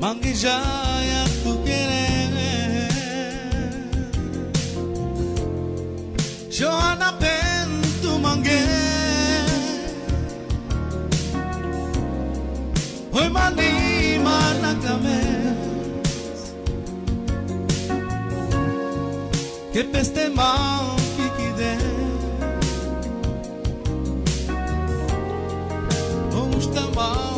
Manguejaya tu querer. Joana Bento Mangue Oi mani manakame Que peste mal que quide Vamos mal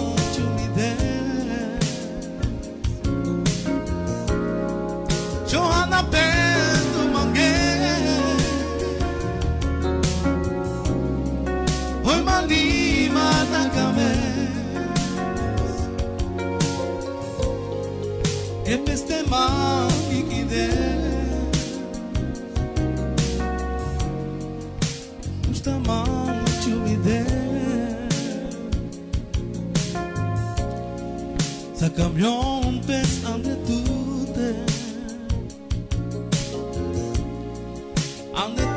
Que peste mal que quide Está mal chumide Sa camión pes ande tute Ande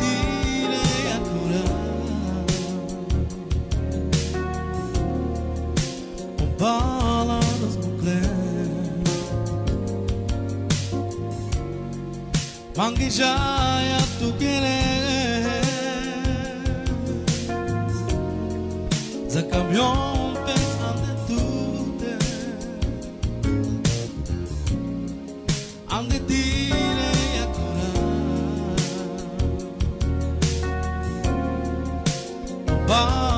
Manguillaya tú quieres Za camión pensando en tu te Ande tire y acurá Va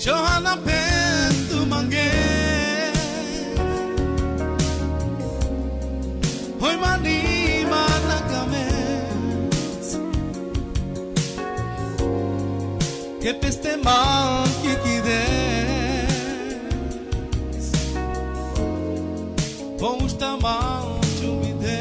Johanna Bento Mangue. Oi mani manakames Que peste mal que quiser Vamos mal de umidade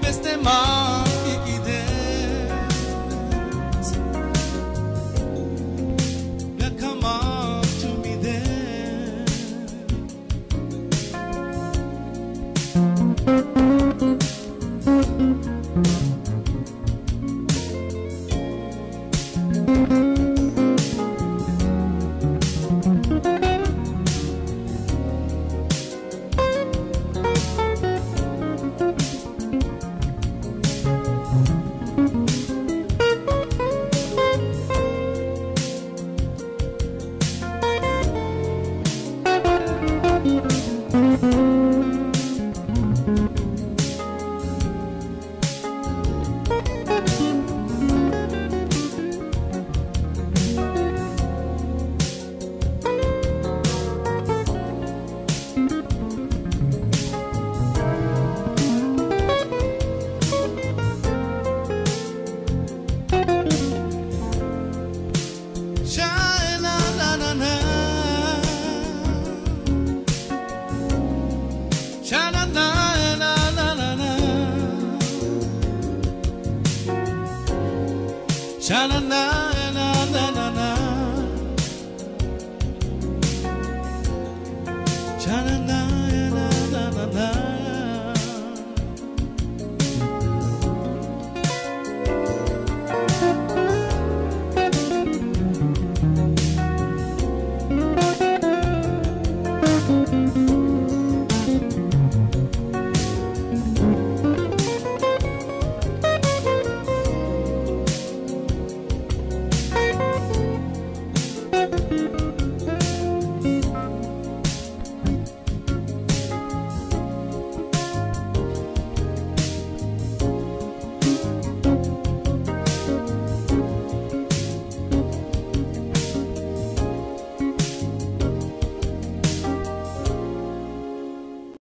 Que Sha-na-na